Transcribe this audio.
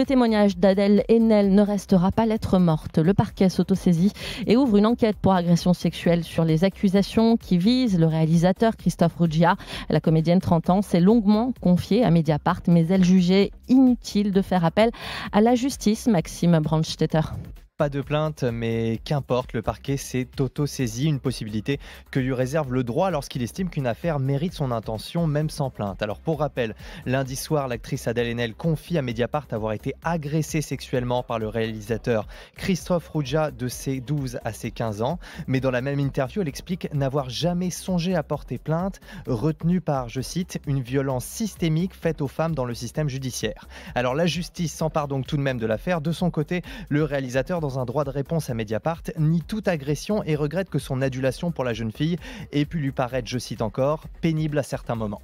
Le témoignage d'Adèle Haenel ne restera pas lettre morte. Le parquet s'autosaisit et ouvre une enquête pour agression sexuelle sur les accusations qui visent le réalisateur Christophe Ruggia. La comédienne 30 ans s'est longuement confiée à Mediapart, mais elle jugeait inutile de faire appel à la justice, Maxime Brandstetter. Pas de plainte, mais qu'importe, le parquet s'est auto-saisi, une possibilité que lui réserve le droit lorsqu'il estime qu'une affaire mérite son intention, même sans plainte. Alors pour rappel, lundi soir, l'actrice Adèle Haenel confie à Mediapart avoir été agressée sexuellement par le réalisateur Christophe Rouja de ses 12 à ses 15 ans. Mais dans la même interview, elle explique n'avoir jamais songé à porter plainte, retenue par, je cite, une violence systémique faite aux femmes dans le système judiciaire. Alors la justice s'empare donc tout de même de l'affaire. De son côté, le réalisateur, dans un droit de réponse à Mediapart, nie toute agression et regrette que son adulation pour la jeune fille ait pu lui paraître, je cite encore, pénible à certains moments.